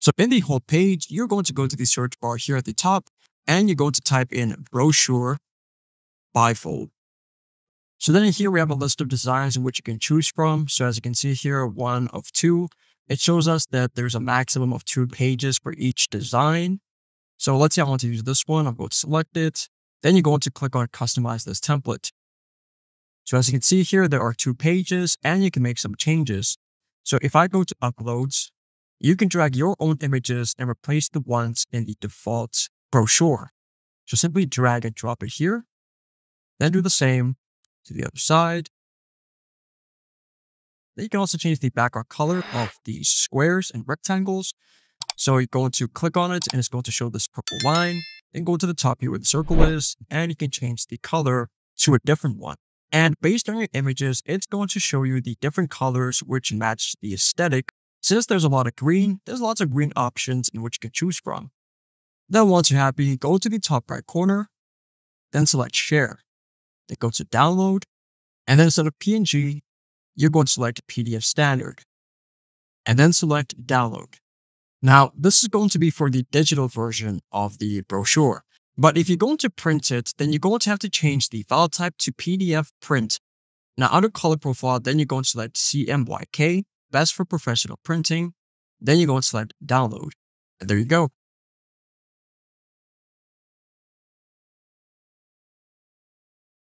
So in the whole page, you're going to go to the search bar here at the top and you're going to type in brochure bifold. So then here we have a list of designs in which you can choose from. So as you can see here, one of two, it shows us that there's a maximum of two pages for each design. So let's say I want to use this one. I'm going to select it. Then you're going to click on customize this template. So as you can see here, there are two pages and you can make some changes. So if I go to uploads, you can drag your own images and replace the ones in the default brochure. So simply drag and drop it here. Then do the same to the other side. Then you can also change the background color of the squares and rectangles. So you're going to click on it and it's going to show this purple line. Then go to the top here where the circle is and you can change the color to a different one. And based on your images, it's going to show you the different colors which match the aesthetic. Since there's a lot of green, there's lots of green options in which you can choose from. Then once you're happy, go to the top right corner, then select share. Then go to download, and then instead of PNG, you're going to select PDF standard. And then select download. Now, this is going to be for the digital version of the brochure. But if you're going to print it, then you're going to have to change the file type to PDF print. Now, under color profile, then you're going to select CMYK, best for professional printing. Then you go and select download. And there you go.